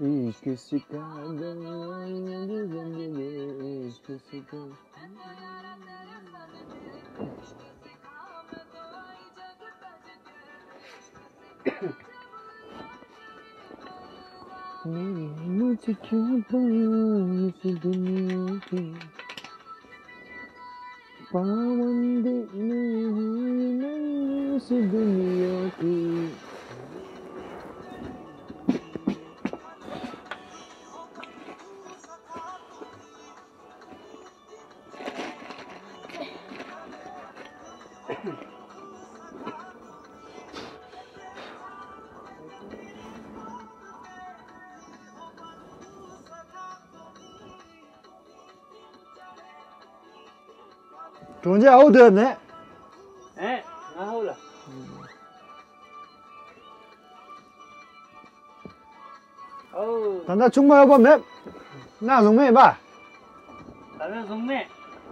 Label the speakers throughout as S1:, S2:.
S1: İşkisi kadar güzel işkisi kadar Benim açık yabancı
S2: dünyada Bağlandı ne? Nasıl dünyada
S1: 언제 아웃됐네? 에? 아웃라.
S2: 어우. 단다
S1: 충마
S2: 여보 맵. 나 동네
S1: 봐. 나는 동네.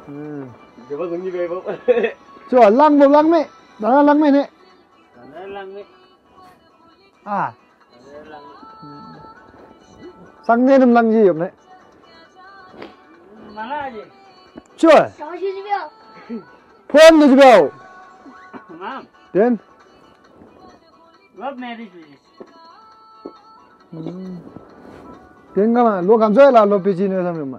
S1: 음. 내가 동네
S2: 배 봐. 저
S1: 랑보
S2: 랑매. 나나
S1: 랑매네. 나나 랑매.
S2: 아. 나나
S3: 랑매. 쌍내는
S1: 랑지
S2: 없네. 말아야지. 저.
S1: 정신 좀 해. Puan did you go? Mom. Then? Love marriages. Tenga ma,
S2: lo kam zoe la lo pichi ne samne ma.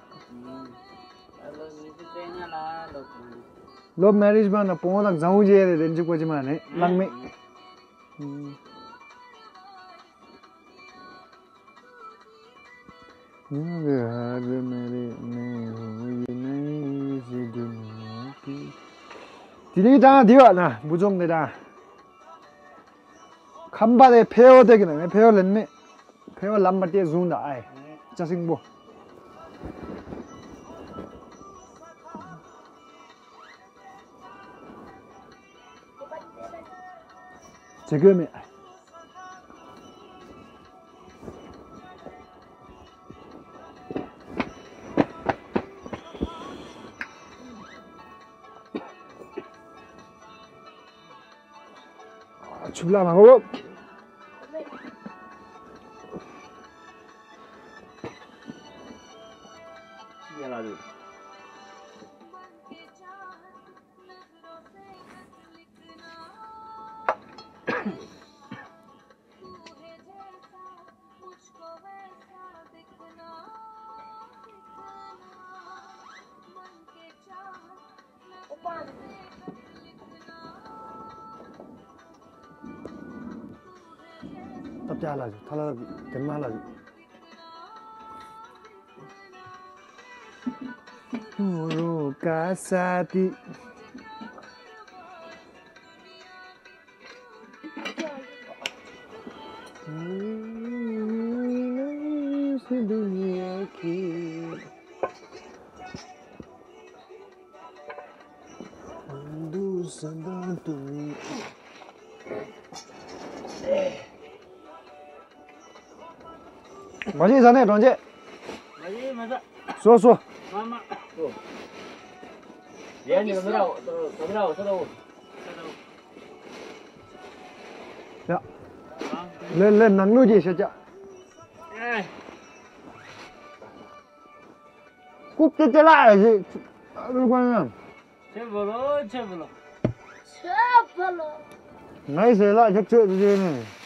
S1: Love marriage ma na pong tak zau je de den chu ko ji ma ne này me. Love marriage me huye 디니 다 디와나 무종내다 간바데 페어 되기는 페어 렌메 페어 람바티에 준다 아이 짜싱보 지금이 chulaba, ¿no? थुका साथी। 어디 사네 런제? 여기
S2: 맞아. 수어
S1: 수어.
S2: 마마. 또. 얘한테 가느라고 가느라고 쳐다오.
S1: 야. 렌렌 낭루지 셔자.
S2: 에이.
S1: 꼭 뜯어라야지. 얼굴은.
S2: 제벌어 제벌어.
S3: 제벌어.
S1: 나이스 라 적셔 주지는.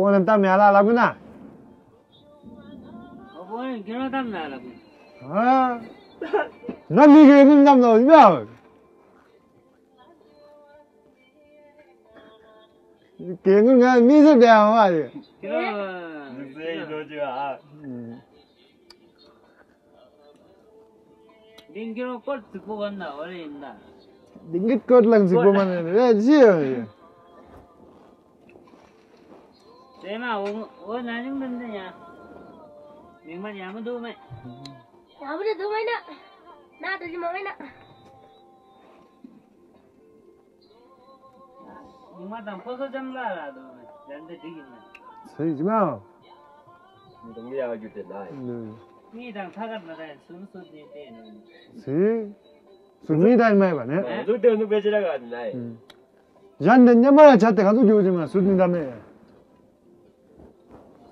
S1: કોણ તમે હાલા લાગુ ના હા નમી ગયો એમ નામ
S2: નો બે આવે કેંગુ ના મી છે બે આવે
S1: 딩기로 꼴 듣고 갔나
S2: 원래 있나
S1: 딩기 꼴랑 듣고 만나는데 지요
S2: Thế mà uống uống là những mình đây nhà. Mình mà nhà mình thu mày.
S3: Nhà mình thu mày nè. Na tụi mình mày nè. Nhưng mà tầm
S2: phố số dâm là là đồ mày, dám để đi nè. thấy chứ mà.
S1: Mình cũng bây giờ
S2: chụp tiền lại. Mình đang thắc mắc
S1: là
S2: đây, xuống xuống đi tiền. Thế. Xuống đi đây mày bảo
S1: nè. Rút tiền nó bây giờ là gần này.
S2: Dân đến nhà mà chặt thì hắn rút vô chứ mà,
S1: xuống đi đây mày.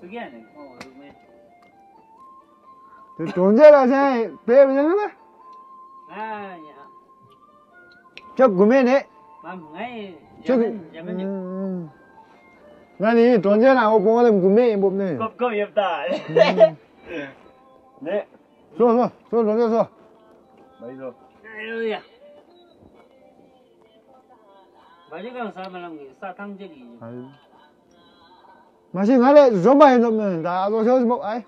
S1: 마야 자때 가도 좋지만 수미다며.
S2: 그게 아니야. 어, 그러면
S1: 돈제라 세 배우잖아.
S2: 아야.
S1: 저 구매네.
S2: 맘ngay
S1: 저기
S2: jamen jamen
S1: 음. 나니 돈제나 봉하면 구매 못네.
S2: cop cop yep ta nè
S1: 쏘쏘 쏘 돈제 쏘.
S2: mấy rồi ơi à bây giờ càng sao mà làm gì sao thăng chứ gì
S1: 마신 하 马信还在热门怎们大家做消息吗
S2: 哎。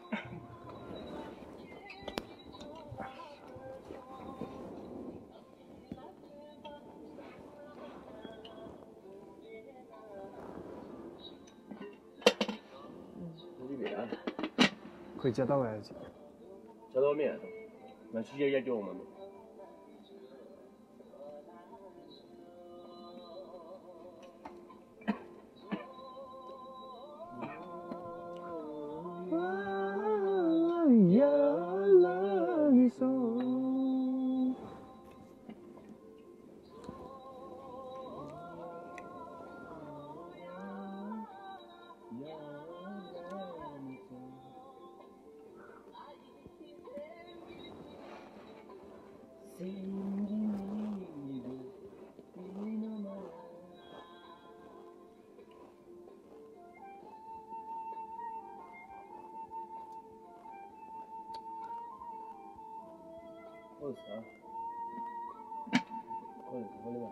S2: 你
S1: 别啊可以接到外
S2: 交接到面那直接研究我们うです
S1: か？これ
S2: です、これだ。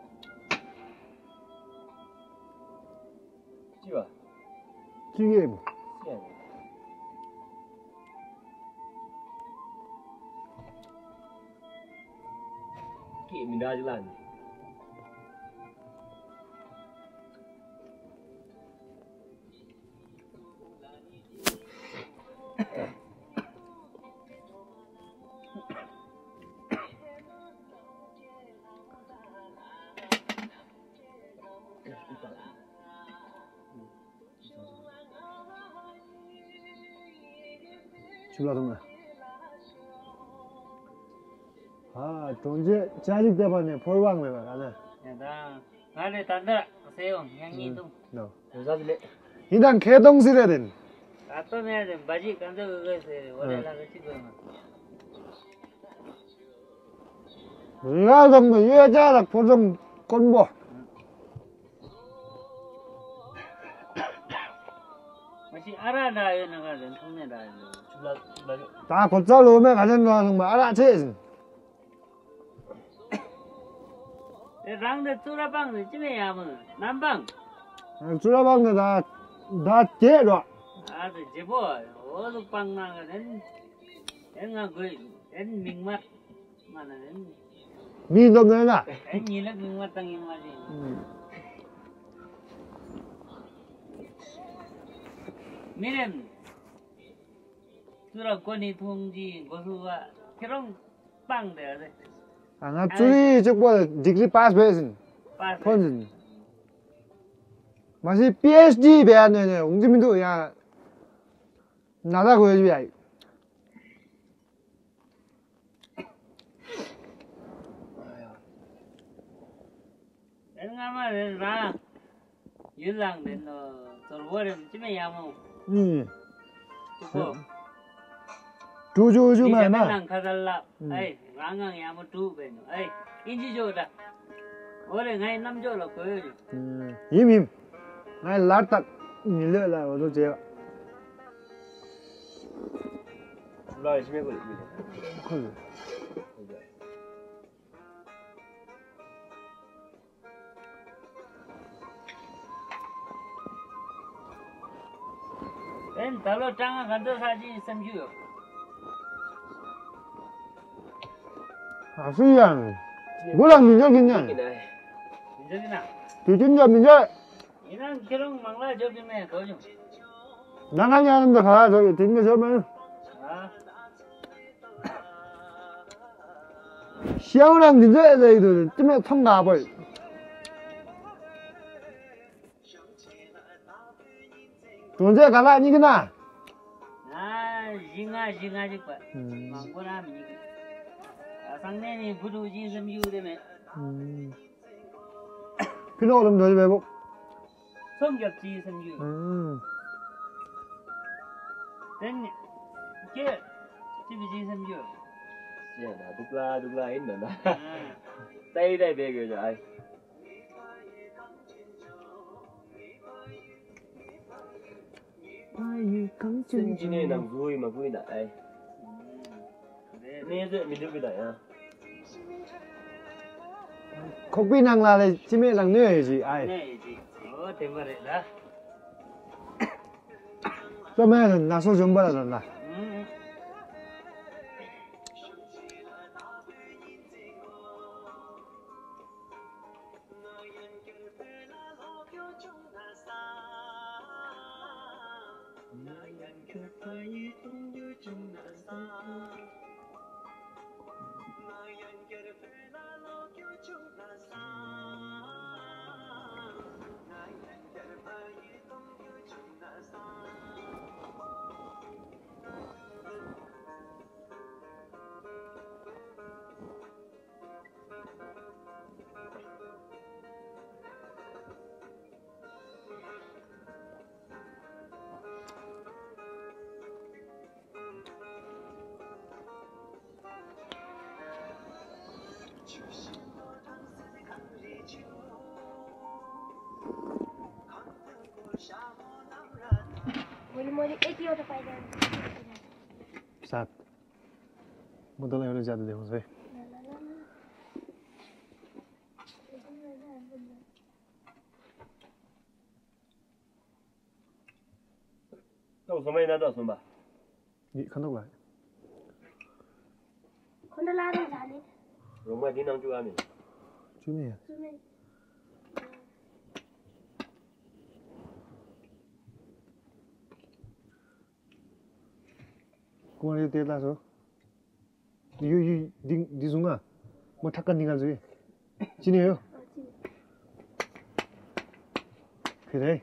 S2: 口は違。
S1: 줄라동아 아 돈제 자식 대반에 볼왕 매만 가나
S2: 야나 나를 단다. 세요 양이동 음,
S1: 너.
S2: 여자들
S1: 이단 개동실에 된.
S2: 아빠 매든 바지 간다 그거에서 원래 나가지
S1: 그러면. 여자동도 여자라 보정 꼰보.
S2: 알아놔요, 내가 내 동네 나요. 라
S1: 다 곧잘 오면 가전 좋아하는 거 알아채지.
S2: 랑데 뚜라방 집에 야면 남방
S1: 줄라방도 다, 다 개로.
S2: 아들 제보 어느 빵 나가 된 엔가 그엔 밍맛 마나는
S1: 미도 내나.
S2: 엔 일은 밍맛 땅이 말이 미렘 뚜라 권이 통지 고수가 그런 빵 돼야 돼
S1: 아, 나 줄이 저거 디그리 파스 베슨.
S2: 빠스
S1: 펀진. 맛이 PSG 배웠네. 웅지민도 야 나다 보여줘야.
S2: 엔가 말라 일랑 된너 저버림 집에 야면
S1: 음.
S2: 그거
S1: 두주주
S2: Ni
S1: 말마.
S2: lang kadala.
S1: Hmm.
S2: Ay, rangang yamu tu ben. Ay, inji jo da. Ore ngai nam jo la ko yo.
S1: 음. 이미 나 라딱 밀려라 어도 제.
S2: 줄라 열심히 걸리.
S1: 콜.
S2: Ben talo tanga gando saji samju.
S1: 아, 수희양. 뭐랑 민혁 있냐?
S2: 민혁이나.
S1: 뒤진자 민혁.
S2: 이랑 기록 막라 저기네 거좀.
S1: 나가니 하는데 가 저기 뒷면 저면.
S2: 아.
S3: 시아우랑 민혁에 대해서 쯤에 성 나와볼. 돈제
S2: 가라 아니구나.
S3: 아,
S2: 징아 징아 징아. 망고라 민혁 sáng nay mình cứ đủ
S3: gì dâm yêu đấy mẹ 필요 얼음 넣지 말고
S2: 삼겹지
S3: 삼겹 음
S2: 됐니 이게 집이지
S4: 삼겹 야, 나
S3: 둑라 둑라 했나 나 đây đây về rồi rồi Sinh chi này làm vui
S2: mà vui đại Nên dậy mình đưa
S3: về đại à kokpi nang la le chime lang nyo ye ji ai ne
S2: ji
S5: o te mare la so me na so jom ba la la
S3: सात म तँलाई एउटा ज्यादा देखाउँछु है समय
S5: ना
S3: दस बा ये खंडो ला जाने कुमारले तेला छ यो यो दिजुङा म ठ्याक्क निकाल्छु कि चिन्यो
S1: यो फेरि है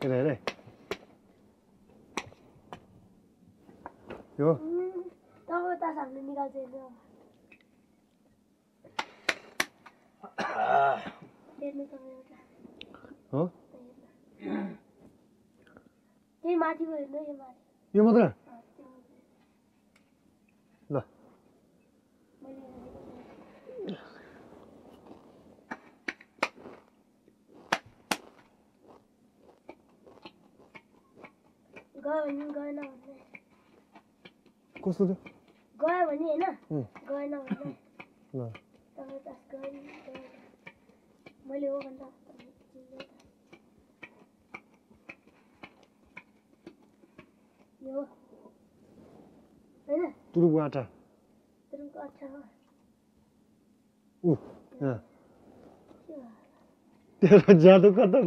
S3: फेरि हेर है हो यो यो मात्र गयो गएन कस्तो गयो भने गएन मैले हो तुरुङको आँटा ऊ तेरो जादु खतम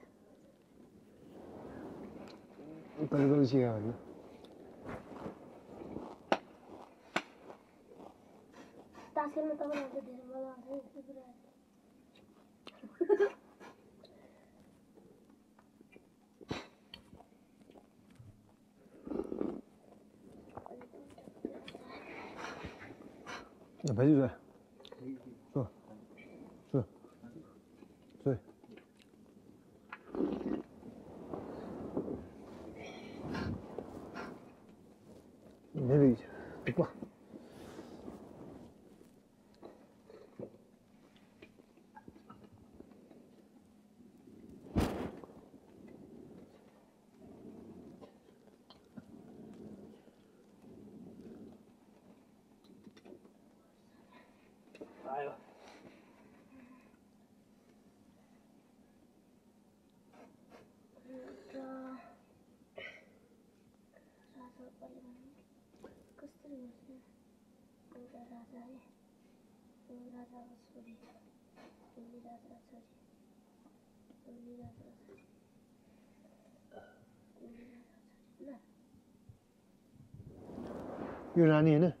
S1: 빨간 시간. 다시 한번
S3: 떠나게 되는 거야. 그래.
S1: 야, 봐주자. hayvan. Kıstırıyorsun. Ne?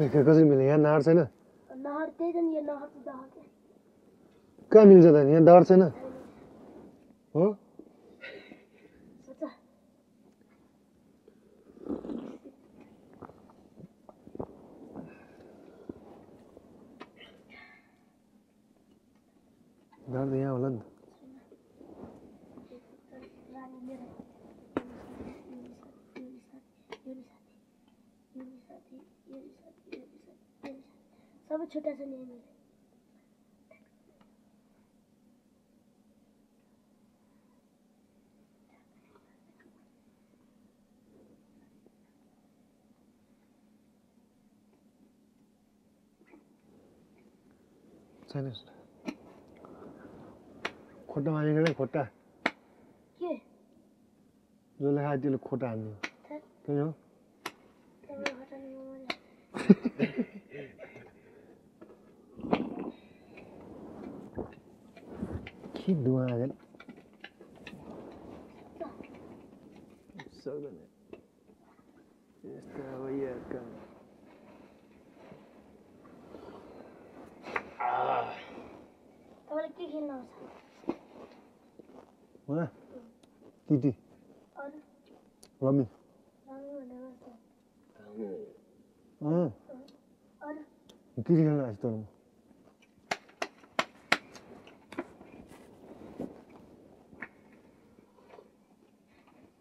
S3: Perché
S1: così mi leyen dersene. Nahardaydın ya
S3: naharda daha gel. Kamilceden ya dersene. Ha? Nerede ya ulan? साथी सबै छुट्टा छ नि यही मैले
S1: छैन खोट्टा मानेको नै खोट्टा
S3: के
S1: जसले खायो त्यसले खोटा त्यही हो मलाई टिटी
S3: अरू
S1: रमी
S3: राम्रो भनेर गर्छ
S1: अँ
S3: अरू
S1: टिटी खेल्न आएको तर म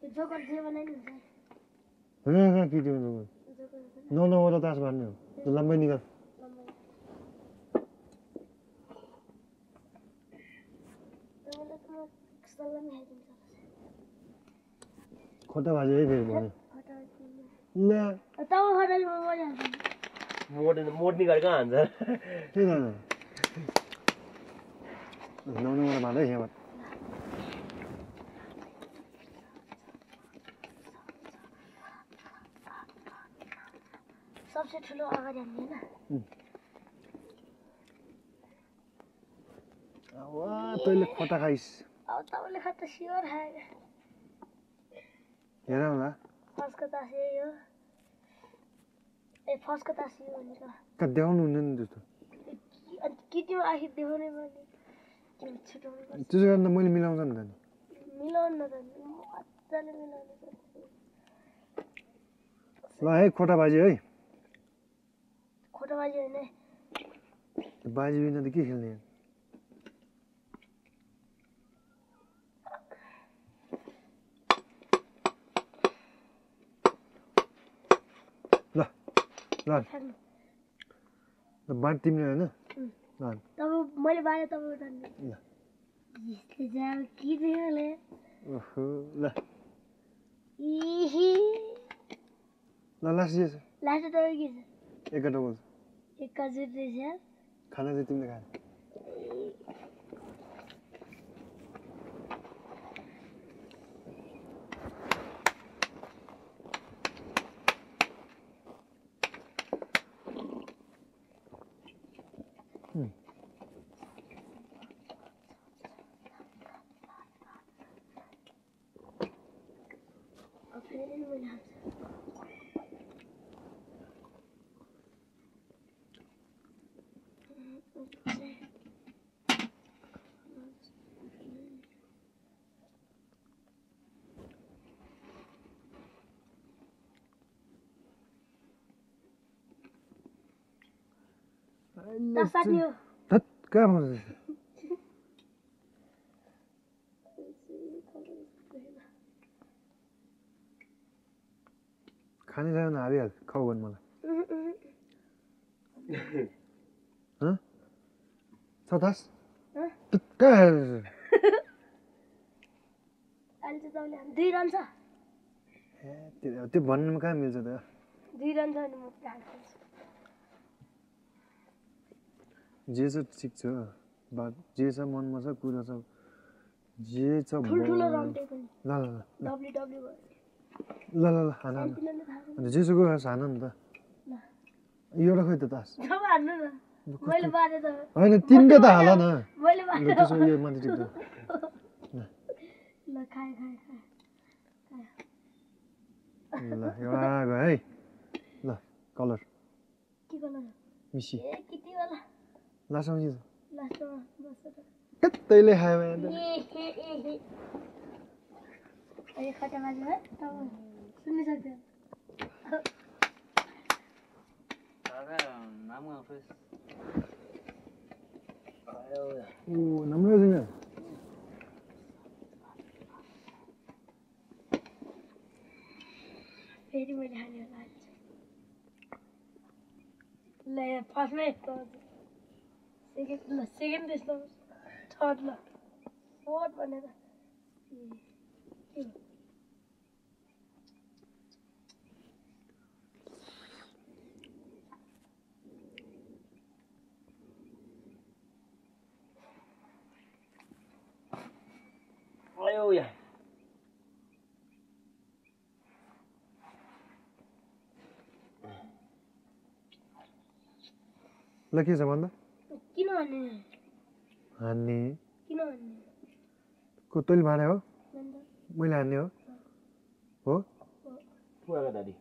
S3: यो जोकर जे बनाइदिनु हुन्छ जोकर
S1: नौ नौवटा तास मार्ने हो लम्बै निकाल खोटा भाजी है फेरि भन्यो
S5: मोड निकालेर कहाँ हान्छ
S1: के नौ नौवटा भाँडै
S3: सबसे ठुलो अगाडि हाल्ने होइन
S1: तैँले खोटा खाइस्
S3: अब तपाईँले खाँदा स्योर खाएर
S1: हेर होला
S3: फर्स्टको तास यही हो ए फर्स्टको तास यो
S1: कहाँ देखाउनु हुँदैन त्यस्तो
S3: मैले
S1: त्यसो त मैले मिलाउँछ नि त नि
S3: मिलाउनु न त मजाले मिलाउनु पर्छ
S1: ल है खोटा बाजी है
S3: खोटो बाजी होइन
S1: बाजी बिना त के खेल्ने ल ल। बाँड तिमीले होइन
S3: मैले तपाईँ उठाउने
S1: ल।
S3: अब के देखाले
S1: ओहो ल।
S3: इही।
S1: ल लास्ट जे छ
S3: लास्ट तपाईँ के छ
S1: बोल्छ
S3: एक का जिप है खाना देती हूँ दिखा
S1: धत् कहाँ पाउँछ खाने छैन भने हालिहाल खाऊ भन्नु मलाई सतास कहाँ त्यो त्यो भन्नुमा कहाँ मिल्छ त
S3: दुई रन छ भने म
S1: जे छ ठिक छ। बात जे छ मनमा छ कुरा छ जे छ ल ल ल।
S3: डब्लु डब्लु भयो
S1: ल ल ल हान अन्त जेसुको होस् हान नि त। एउटा खोइ त तास। होइन तिनवटा त हाल न। त्यसो यो माथि टिप्छ
S3: ल।
S1: एउटा गयो है। ल कलर। मिसी। लास्टमा के छ
S3: लास्टमा बस्छ त
S1: कतैले खायो भने त
S3: ए हे ए हे अहिले खट्टा बाजु है तपाईँ सुनिसक्यो
S2: दादा नाम आउँछ
S1: ऊ राम्रो छैन
S3: फेरि मैले हाल्यो। ल फर्स्टमै Second, no, second is the third one.
S5: Fourth one
S1: is the... Hallelujah. Lucky
S3: जमानदा भन्ने
S1: हान्ने
S3: किन भन्ने
S1: को तैँले भने हो मैले हान्ने हो हो
S5: दादी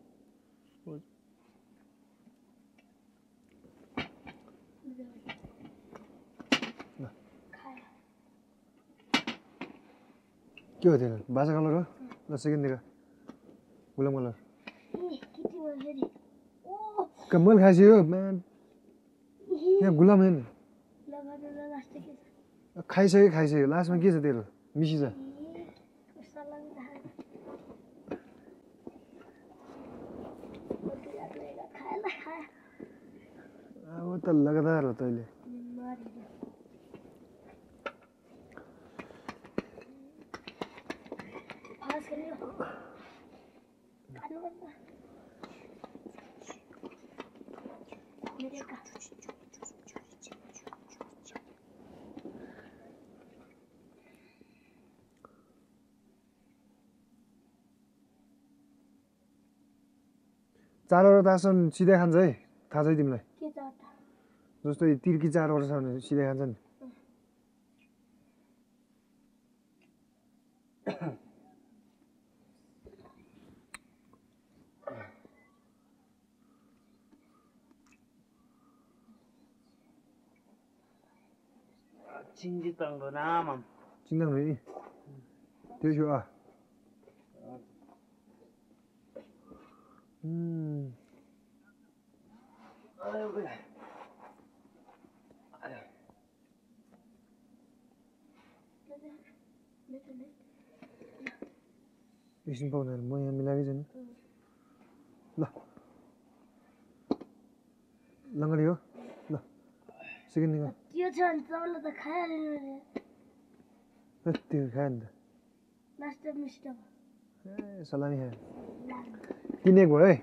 S1: के हो त्यो बाजा कलर हो ल सेकेन्डतिर गुलाम कलर मैले खाइसक्यो गुलाम होइन खाइसक्यो खाइसक्यो लास्टमा के छ तेरो मिसी छ अब त लगातार हो तैँले चारवटा तासन सिधै खान्छ है थाहा छ है तिमीलाई
S3: के छ अट्टा
S1: जस्तै तिर्की चारवटा छ भने सिधै खान्छ नि
S2: 진지땅도 나만
S1: चिन्ता हुने नि त्यो थियो अँ उम्,
S3: नै
S1: एकछिन पाउँदैन म यहाँ मिलाएकै छैन ल लङ्गडी हो ल निकाल
S3: त्यो छ भने तपाईँलाई त खाइहाल्यो नि
S1: त्यो खायो नि त सलामी खायो किनेको है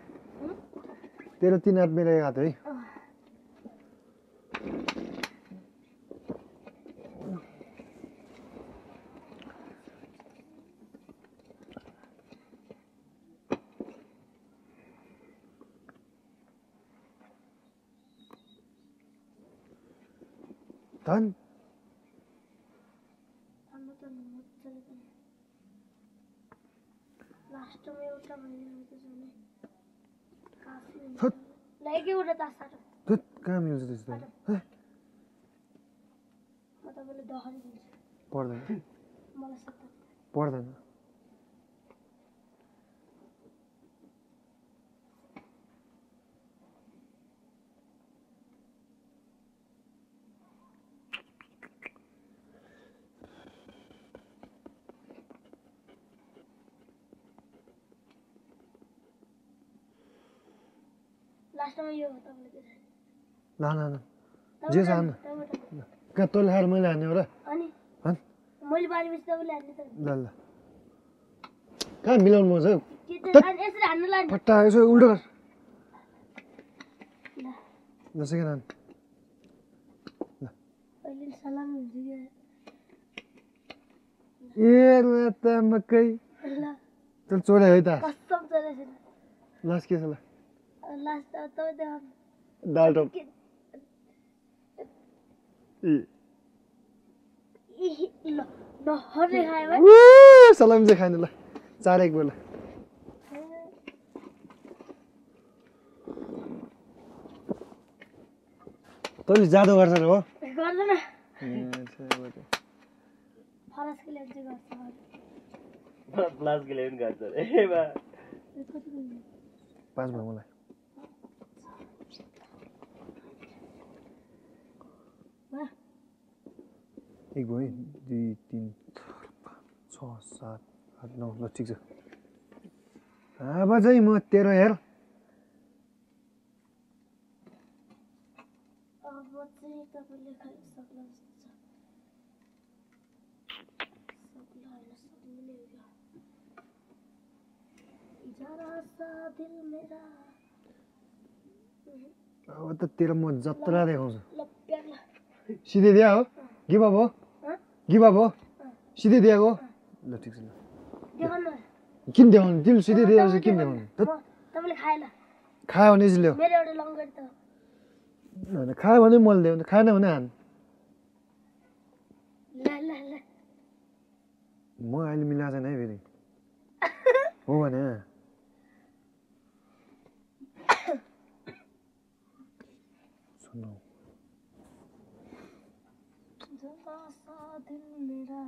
S1: तेरो तिन हात मेरो एक हात है धन
S3: अन्त त मजाले पनि लास्टमा एउटा भइरहेको छ भने काफी हुन्छ
S1: थुत।
S3: ल एकैवटा तास साटौँ
S1: धुत कहाँ मिल्छ त्यस्तो हे,
S3: म तपाईँलाई दहरी दिन्छु
S1: पर्दैन
S3: मलाई सत्तर
S1: पर्दैन
S3: लास्टमा यो हो तपाईँले के छ?
S1: ल ल ल
S3: तपाईँ
S1: जे
S3: हान्नु।
S1: कहाँ तैँले खाएर मैले हान्ने हो र
S3: त
S1: ल ल कहाँ मिलाउनु पर्छ
S3: त
S1: फट्टा यसो उल्टो
S3: क्या
S1: ए त मकै चोरे है त
S3: कसम चलेछ
S1: लास के छ ल
S3: नहर्ने खायो है
S1: उ, सलामी चाहिँ खाने ल चार एक बेला तैँले जादु गर्छ र हो
S3: गर्दैन
S1: ए, छे, बटे।
S3: फरसको ल्याएर चाहिँ गर्छ
S5: प्लास गेले पनि गर्छ अरे ए बा
S3: यो कति दिन्छ?
S1: पाँच भयो मलाई एक भयो दुई तिन चार पाँच छ सात आठ नौ ल ठिक छ अब चाहिँ म तेरो हेर
S3: अब
S1: त तेरो म जत्रा देखाउँछु सिधै दिया हो गिभ अप हो
S3: हँ?
S1: गिभ अप हो सिधै दिएको ल ठिक छ किन देखाउनु तिमीले सिधै दिएपछि किन देखाउनु खायो भने चाहिँ ल्याऊ
S3: मेरो एउटा लङ्गडी त
S1: होइन खायो भने मैले ल्याउनु खाएन भने हान
S3: ल ल ल
S1: म अहिले मिलाएको छैन है फेरि हो भने सुन्नु
S3: जरा सा दिल मेरा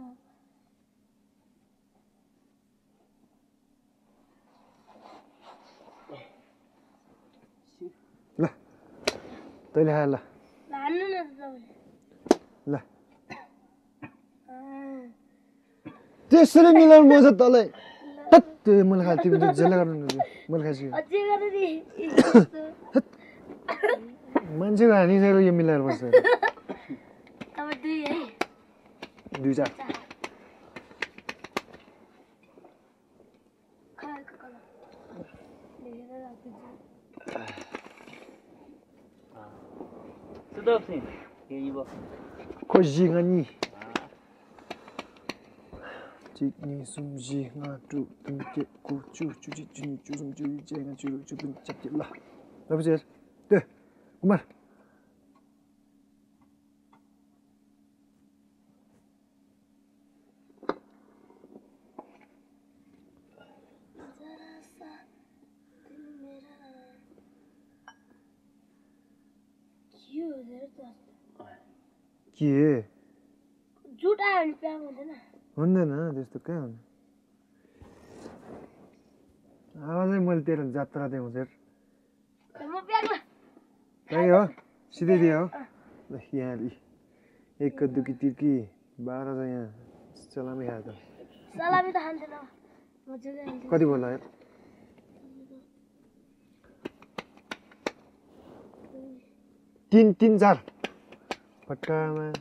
S1: ल तैँले खायो ल
S3: ल हान्नु न त तपाईँले
S1: ल
S3: अँ,
S1: त्यसरी मिलाउनु पर्छ तँलाई हत्, त्यो मैले खाएँ तिमी त जेला गर्नु न
S3: 두 장.
S1: 쓰덥신. 예 이거.
S3: 고지가니.
S1: 지니
S3: 숨지 나두
S2: 등게 고추
S1: 주지 주니 주좀 주지 제가 주로 주분 잡질라.
S3: 나보세요. 네. 그만. के जुट आयो भने हुँदैन
S1: हुँदैन त्यस्तो कहाँ हुन्छ आवाजै मैले तेरो जात्रा
S3: म प्याग्ला
S1: त्यही हो सिधै दियो हो ल यहाँ लि एक दुकी तिर्की बाह्र त यहाँ
S3: सलामी त खान्थेन मजाले खान्थेँ
S1: कति 딘 딘잘 바까마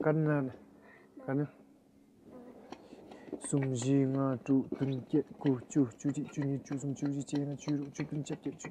S3: 간나
S1: 간나 숨지가 두 근게 고추 주지 주니 주숨 주지 제나 주로 주근 잡게 주